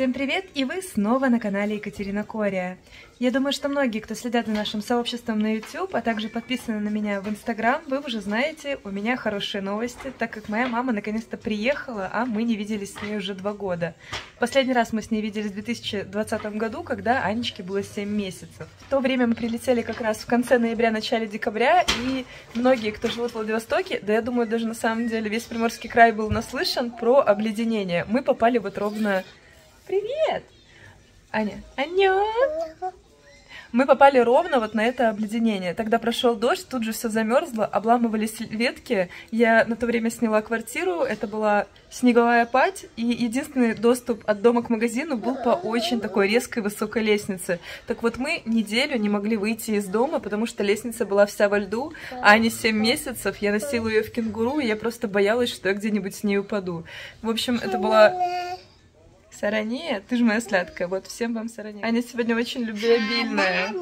Всем привет! И вы снова на канале Екатерина Кория. Я думаю, что многие, кто следят за нашим сообществом на YouTube, а также подписаны на меня в Instagram, вы уже знаете, у меня хорошие новости, так как моя мама наконец-то приехала, а мы не виделись с ней уже два года. Последний раз мы с ней виделись в 2020 году, когда Анечке было 7 месяцев. В то время мы прилетели как раз в конце ноября, начале декабря, и многие, кто живут в Владивостоке, да я думаю, даже на самом деле весь Приморский край был наслышан про обледенение. Мы попали вот ровно Привет! Аня. Анё! Мы попали ровно вот на это обледенение. Тогда прошел дождь, тут же все замерзло, обламывались ветки. Я на то время сняла квартиру, это была снеговая пать, и единственный доступ от дома к магазину был по очень такой резкой высокой лестнице. Так вот мы неделю не могли выйти из дома, потому что лестница была вся во льду, а не 7 месяцев. Я носила ее в кенгуру, и я просто боялась, что я где-нибудь с ней упаду. В общем, это была Сарания, ты же моя сладкая. Вот, всем вам сарания. Аня сегодня очень любвеобильная.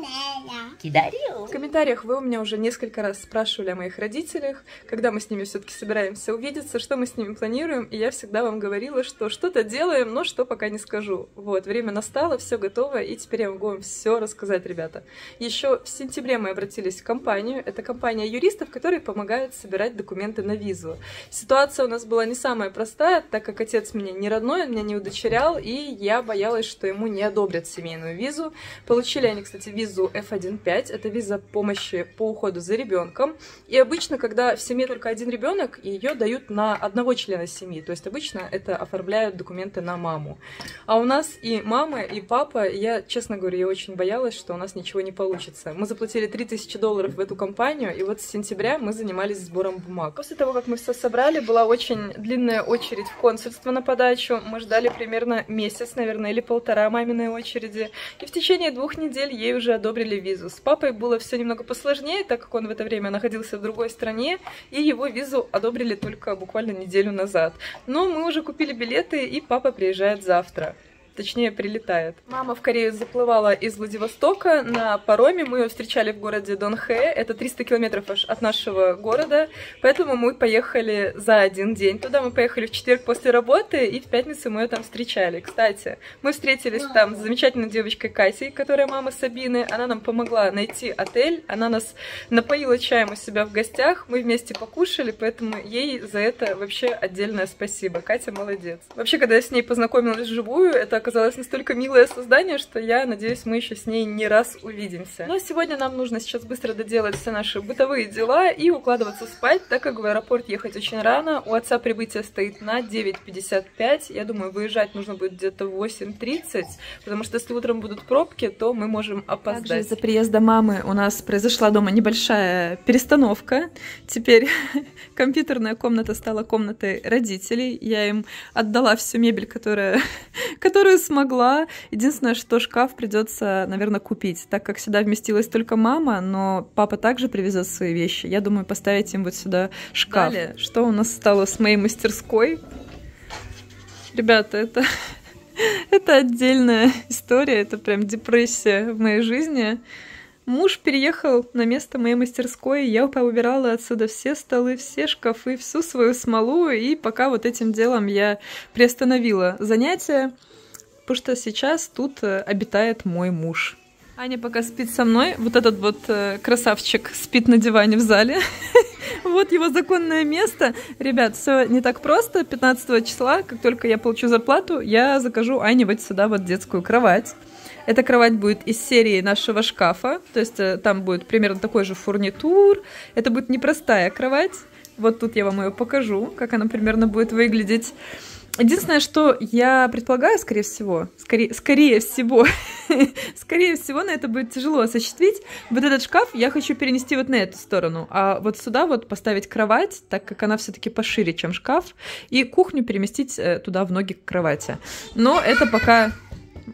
Кидарю. В комментариях вы у меня уже несколько раз спрашивали о моих родителях, когда мы с ними все-таки собираемся увидеться, что мы с ними планируем, и я всегда вам говорила, что что-то делаем, но что пока не скажу. Вот, время настало, все готово, и теперь я могу вам все рассказать, ребята. Еще в сентябре мы обратились в компанию. Это компания юристов, которые помогают собирать документы на визу. Ситуация у нас была не самая простая, так как отец мне не родной, он меня не удочерял, материал, и я боялась, что ему не одобрят семейную визу. Получили они, кстати, визу F1.5, это виза помощи по уходу за ребенком. И обычно, когда в семье только один ребенок, ее дают на одного члена семьи, то есть обычно это оформляют документы на маму. А у нас и мама, и папа, я, честно говоря, я очень боялась, что у нас ничего не получится. Мы заплатили 3000 долларов в эту компанию, и вот с сентября мы занимались сбором бумаг. После того, как мы все собрали, была очень длинная очередь в консульство на подачу. Мы ждали примерно месяц, наверное, или полтора маминой очереди. И в течение двух недель ей уже одобрили визу. С папой было все немного посложнее, так как он в это время находился в другой стране, и его визу одобрили только буквально неделю назад. Но мы уже купили билеты, и папа приезжает завтра точнее прилетает. Мама в Корею заплывала из Владивостока на пароме, мы ее встречали в городе Донхэ, это 300 километров аж от нашего города, поэтому мы поехали за один день туда, мы поехали в четверг после работы, и в пятницу мы ее там встречали. Кстати, мы встретились там с замечательной девочкой Катей, которая мама Сабины, она нам помогла найти отель, она нас напоила чаем у себя в гостях, мы вместе покушали, поэтому ей за это вообще отдельное спасибо. Катя молодец. Вообще, когда я с ней познакомилась вживую, это оказалось настолько милое создание, что я надеюсь, мы еще с ней не раз увидимся. Но сегодня нам нужно сейчас быстро доделать все наши бытовые дела и укладываться спать, так как в аэропорт ехать очень рано. У отца прибытие стоит на 9.55. Я думаю, выезжать нужно будет где-то в 8.30, потому что если утром будут пробки, то мы можем опоздать. Также из-за приезда мамы у нас произошла дома небольшая перестановка. Теперь компьютерная комната стала комнатой родителей. Я им отдала всю мебель, которая, которую смогла. Единственное, что шкаф придется, наверное, купить, так как сюда вместилась только мама, но папа также привезет свои вещи. Я думаю, поставить им вот сюда шкаф. Далее, что у нас стало с моей мастерской? Ребята, это это отдельная история, это прям депрессия в моей жизни. Муж переехал на место моей мастерской, я поубирала отсюда все столы, все шкафы, всю свою смолу, и пока вот этим делом я приостановила занятия потому что сейчас тут э, обитает мой муж. Аня пока спит со мной. Вот этот вот э, красавчик спит на диване в зале. вот его законное место. Ребят, все не так просто. 15 числа, как только я получу зарплату, я закажу Ане вот сюда вот детскую кровать. Эта кровать будет из серии нашего шкафа, то есть э, там будет примерно такой же фурнитур. Это будет непростая кровать. Вот тут я вам ее покажу, как она примерно будет выглядеть. Единственное, что я предполагаю, скорее всего, скорее, скорее всего, скорее всего, на это будет тяжело осуществить. Вот этот шкаф я хочу перенести вот на эту сторону, а вот сюда вот поставить кровать, так как она все-таки пошире, чем шкаф, и кухню переместить э, туда в ноги к кровати. Но это пока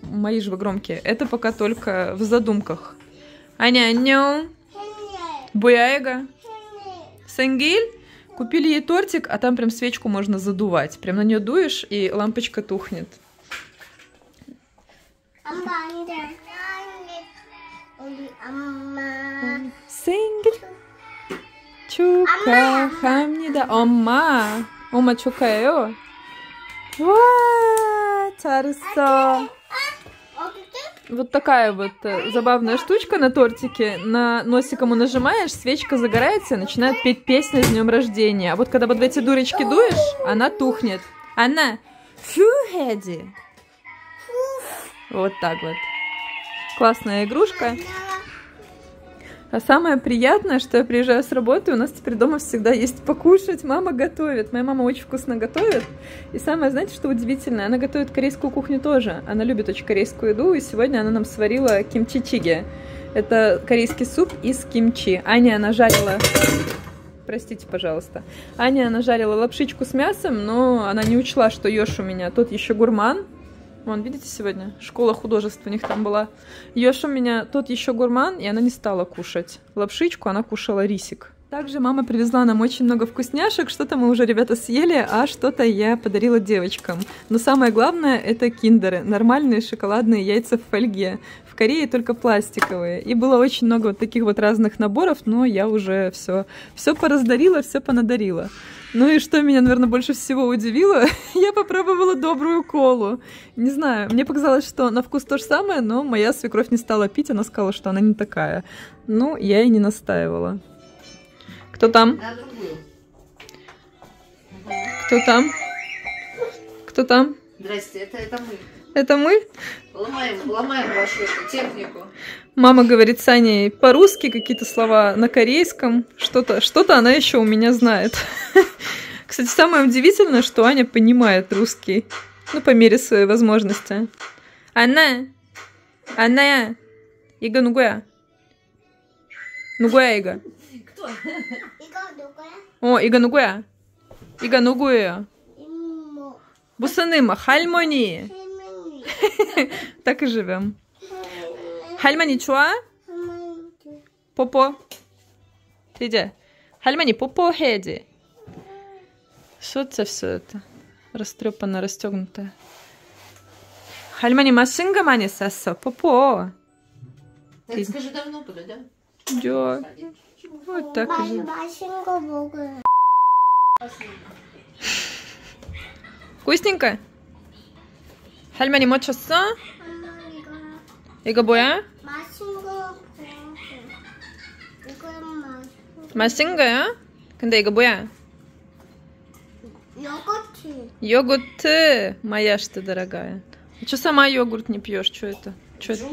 мои же громкие, это пока только в задумках. Аня, ню, буяега, сенгиль. Купили ей тортик, а там прям свечку можно задувать. Прям на нее дуешь, и лампочка тухнет. Сингер. Чука хамнида. Ома, Ома Омма чукаео. Ва, царство. Вот такая вот э, забавная штучка на тортике. На носик ему нажимаешь, свечка загорается и начинает петь песню с днем рождения. А вот когда в эти дурочки дуешь, она тухнет. Она фюхеди. Вот так вот. Классная игрушка. А самое приятное, что я приезжаю с работы, у нас теперь дома всегда есть покушать. Мама готовит. Моя мама очень вкусно готовит. И самое, знаете, что удивительное? Она готовит корейскую кухню тоже. Она любит очень корейскую еду, и сегодня она нам сварила кимчи-чиги. Это корейский суп из кимчи. Аня, она жарила... Простите, пожалуйста. Аня, она жарила лапшичку с мясом, но она не учла, что ешь у меня. Тот еще гурман, Вон, видите, сегодня школа художеств у них там была. Ёша у меня тот еще гурман, и она не стала кушать лапшичку, она кушала рисик. Также мама привезла нам очень много вкусняшек. Что-то мы уже, ребята, съели, а что-то я подарила девочкам. Но самое главное — это киндеры. Нормальные шоколадные яйца в фольге. В Корее только пластиковые. И было очень много вот таких вот разных наборов, но я уже все, все пораздарила, все понадарила. Ну и что меня, наверное, больше всего удивило, я попробовала добрую колу. Не знаю, мне показалось, что на вкус то же самое, но моя свекровь не стала пить, она сказала, что она не такая. Ну, я и не настаивала. Кто там? Кто там? Кто там? Здрасте, это, это мы. Это мы? Ломаем, ломаем вашу эту технику. Мама говорит с по-русски какие-то слова, на корейском. Что-то что, -то, что -то она еще у меня знает. Кстати, самое удивительное, что Аня понимает русский. Ну, по мере своей возможности. Она! Она! Ига, ну гуя! Ну Ига! 이거? Кто? 이거 누구야? 어, 이거 누구야? 이거 누구예요? 이모, 무슨 임? 할머니. 할머니, Так и живем. 할머니 좋아? 할머니, 뽀뽀. 이제 할머니 뽀뽀해야지. Что это все это? Растрепанно, расстегнутое. 할머니 맛있는 거 많이 쌌어. 뽀뽀. Так Ты- скажи давно туда, да? Да. Вот так и 마, живем. 맛있는 거 먹어요. Вкусненько? 할머니 뭐 쳤어? 할머니가 이거 뭐야? 맛있는 거 먹어요. 이건 맛있는 맛있는 거야? 근데 이거 뭐야? 요거트. Йогурт. Моя что, дорогая. Что сама йогурт не пьешь? Что это? Что это?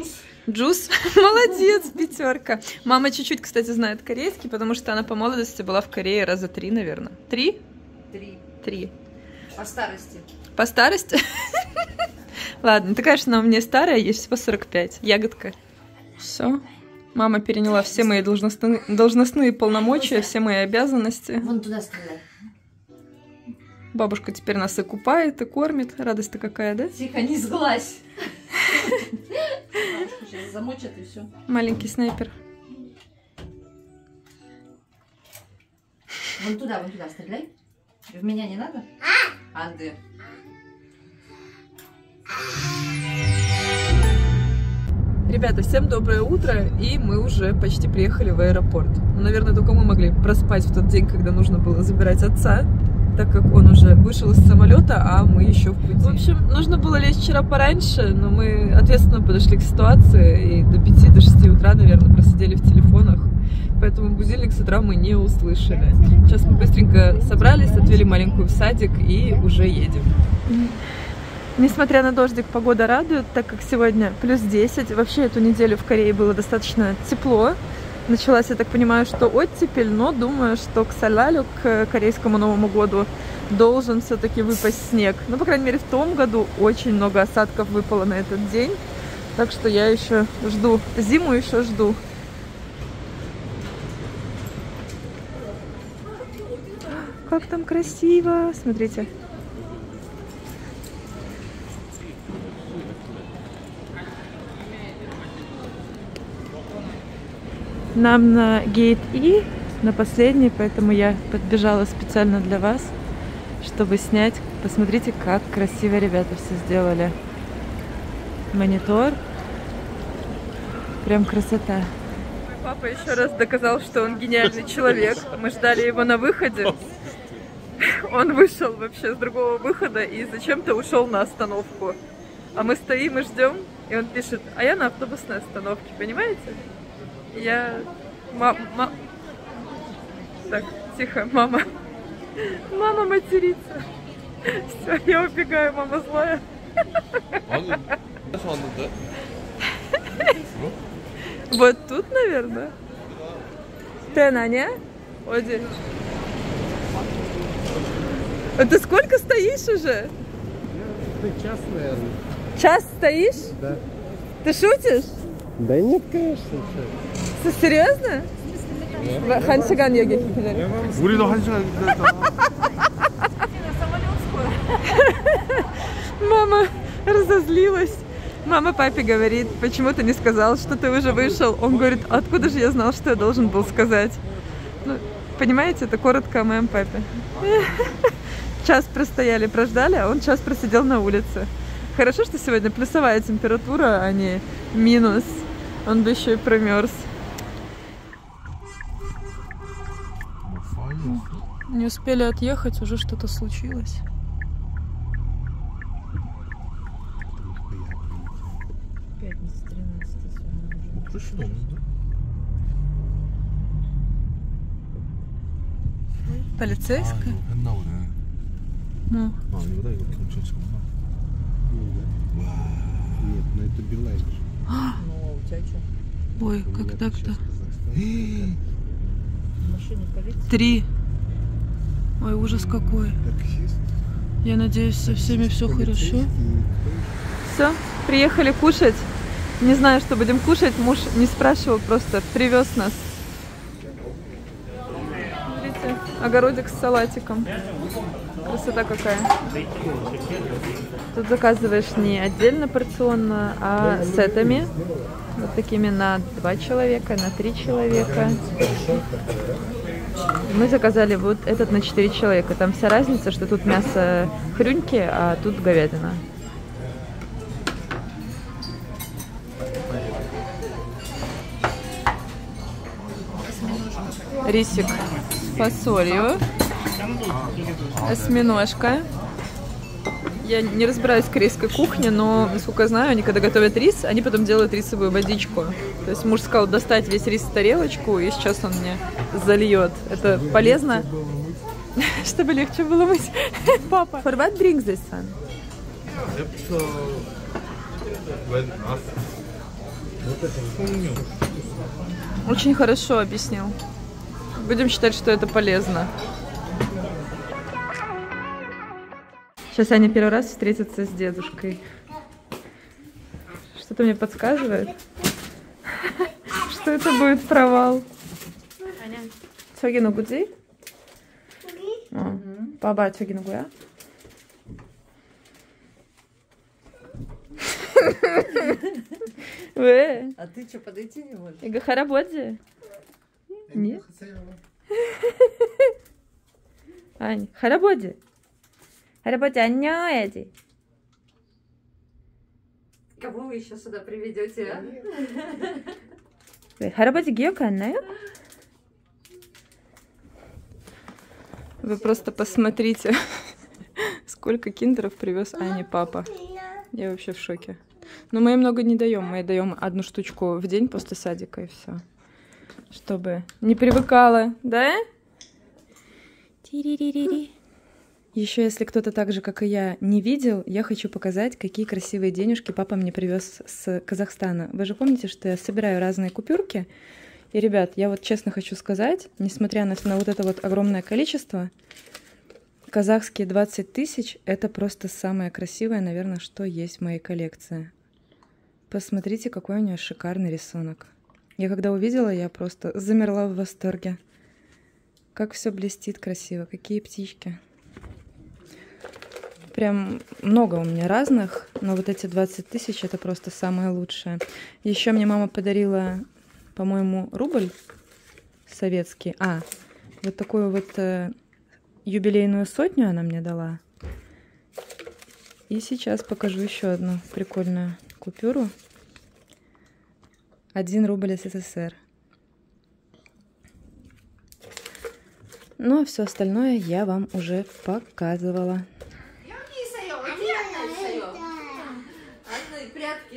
Джус. Молодец, пятерка. Мама чуть-чуть, кстати, знает корейский, потому что она по молодости была в Корее раза три, наверное. Три? Три. Три. По старости. По старости? Ладно, ты, конечно, у меня старая, ей всего 45. Ягодка. Все. Мама переняла все мои должностные, должностные полномочия, все мои обязанности. Вон туда стреляй. Бабушка теперь нас и купает, и кормит. Радость-то какая, да? Тихо, не сглазь. Сейчас замочат и все. Маленький снайпер. Вон туда, вон туда стреляй. В меня не надо? Анды. Ребята, всем доброе утро, и мы уже почти приехали в аэропорт. Ну, наверное, только мы могли проспать в тот день, когда нужно было забирать отца, так как он уже вышел из самолета, а мы еще в пути. В общем, нужно было лечь вчера пораньше, но мы ответственно подошли к ситуации, и до 5 до 6 утра, наверное, просидели в телефонах, поэтому будильник с утра мы не услышали. Сейчас мы быстренько собрались, отвели маленькую в садик и уже едем. Несмотря на дождик, погода радует, так как сегодня плюс 10. Вообще эту неделю в Корее было достаточно тепло. Началась, я так понимаю, что оттепель, но думаю, что к Салялю, к корейскому Новому году, должен все-таки выпасть снег. Ну, по крайней мере, в том году очень много осадков выпало на этот день. Так что я еще жду, зиму еще жду. Как там красиво! Смотрите. Нам на гейт И, на последний, поэтому я подбежала специально для вас, чтобы снять. Посмотрите, как красиво ребята все сделали. Монитор. Прям красота. Мой папа еще раз доказал, что он гениальный человек. Мы ждали его на выходе. Он вышел вообще с другого выхода и зачем-то ушел на остановку. А мы стоим и ждем, и он пишет, а я на автобусной остановке, понимаете? Я... мама, Так, тихо, мама. Мама матерится. Все, я убегаю, мама злая. Вот тут, наверное. Ты на не? Оди, А ты сколько стоишь уже? Ты час, наверное. Час стоишь? Да. Ты шутишь? Да нет, конечно. Что. Ты серьезно? 한 시간 여기 기다려. 우리도 한 시간 기다렸다 Мама разозлилась. Мама папе говорит, почему ты не сказал, что ты уже вышел? Он говорит, откуда же я знал, что я должен был сказать? Ну, понимаете, это коротко о моем папе. Час простояли, прождали, а он час просидел на улице. Хорошо, что сегодня плюсовая температура, а не минус. Он бы еще и промерз. Не успели отъехать, уже что-то случилось. Полицейская? Ну. А, не вода, елки, ничего себе. Нет, но это Билайн же. А! Ну, а у тебя что? Ой, когда-то. Машина полиции. Три. Ой, ужас какой. Я надеюсь, со всеми все хорошо. Все, приехали кушать. Не знаю, что будем кушать. Муж не спрашивал, просто привез нас. Смотрите, огородик с салатиком. Красота какая. Тут заказываешь не отдельно порционно, а сетами. Вот такими на два человека, на три человека. Мы заказали вот этот на 4 человека. Там вся разница, что тут мясо хрюньки, а тут говядина. Рисик фасолью. Осьминожка я не разбираюсь в корейской кухне, но, насколько я знаю, они когда готовят рис, они потом делают рисовую водичку. То есть муж сказал достать весь рис в тарелочку, и сейчас он мне зальет. Это полезно? Чтобы легче было мыть. Папа. For what drink this one? Очень хорошо объяснил. Будем считать, что это полезно. Сейчас Аня первый раз встретится с дедушкой. Что-то мне подсказывает, что это будет провал. Аня. Чогину гудзи? Баба чогину гуя? Вы? А ты что, подойти не можешь? Ига харабодзе? Нет. Ань, Харабоди. 할아버지. 할아버지 안녕 해야지. Кого вы еще сюда приведете, а? 왜, 할아버지 기억 안 나요? Вы просто посмотрите, сколько киндеров привез Ане папа. Я вообще в шоке. Но мы ей много не даем. Мы ей даем одну штучку в день после садика и все. Чтобы не привыкала, да? Тири-ри-ри-ри. Еще, если кто-то так же, как и я, не видел, я хочу показать, какие красивые денежки папа мне привез с Казахстана. Вы же помните, что я собираю разные купюрки. И, ребят, я вот честно хочу сказать, несмотря на, на вот это вот огромное количество, казахские 20 тысяч — это просто самое красивое, наверное, что есть в моей коллекции. Посмотрите, какой у нее шикарный рисунок. Я когда увидела, я просто замерла в восторге. Как все блестит красиво, какие птички. Прям много у меня разных, но вот эти 20 тысяч это просто самое лучшее. Еще мне мама подарила, по-моему, рубль советский. А, вот такую вот э, юбилейную сотню она мне дала. И сейчас покажу еще одну прикольную купюру. Один рубль СССР. Ну а все остальное я вам уже показывала.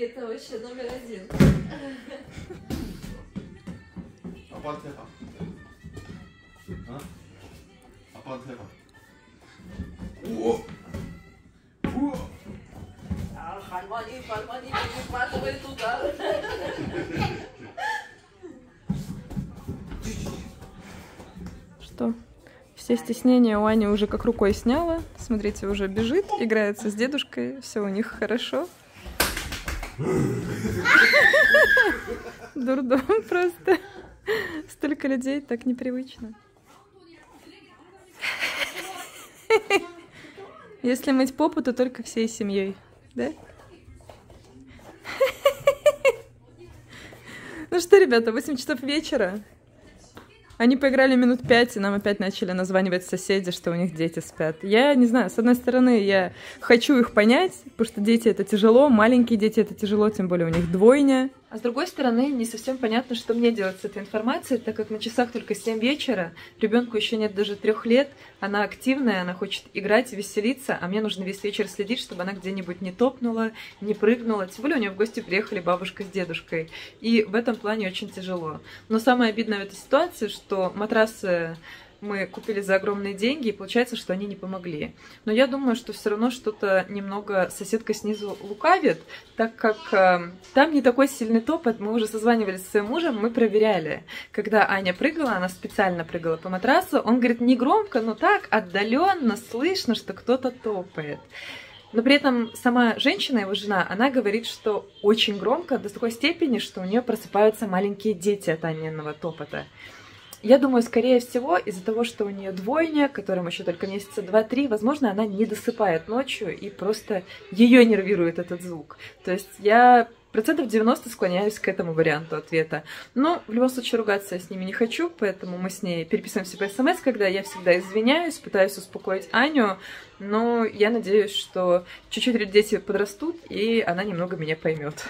это вообще номер один. Апан Тефа. А? Апан Тефа. А? А О! О! Пальмани, пальмани, перехватывай туда. Что? Все стеснения у Ани уже как рукой сняла. Смотрите, уже бежит, играется с дедушкой, все у них хорошо. Дурдом просто. Столько людей, так непривычно. Если мыть попу, то только всей семьей, да? Ну что, ребята, 8 часов вечера. Они поиграли минут пять, и нам опять начали названивать соседи, что у них дети спят. Я не знаю, с одной стороны, я хочу их понять, потому что дети это тяжело, маленькие дети это тяжело, тем более у них двойня. А с другой стороны, не совсем понятно, что мне делать с этой информацией, так как на часах только 7 вечера, ребенку еще нет даже трех лет, она активная, она хочет играть, веселиться, а мне нужно весь вечер следить, чтобы она где-нибудь не топнула, не прыгнула. Тем более у нее в гости приехали бабушка с дедушкой. И в этом плане очень тяжело. Но самое обидное в этой ситуации, что матрасы мы купили за огромные деньги, и получается, что они не помогли. Но я думаю, что все равно что-то немного соседка снизу лукавит, так как э, там не такой сильный топот. Мы уже созванивались с своим мужем, мы проверяли. Когда Аня прыгала, она специально прыгала по матрасу, он говорит, не громко, но так отдаленно слышно, что кто-то топает. Но при этом сама женщина, его жена, она говорит, что очень громко, до такой степени, что у нее просыпаются маленькие дети от Анинного топота. Я думаю, скорее всего, из-за того, что у нее двойня, которым еще только месяца два-три, возможно, она не досыпает ночью и просто ее нервирует этот звук. То есть я процентов 90 склоняюсь к этому варианту ответа. Но в любом случае ругаться я с ними не хочу, поэтому мы с ней переписываемся по смс, когда я всегда извиняюсь, пытаюсь успокоить Аню, но я надеюсь, что чуть-чуть дети подрастут, и она немного меня поймет.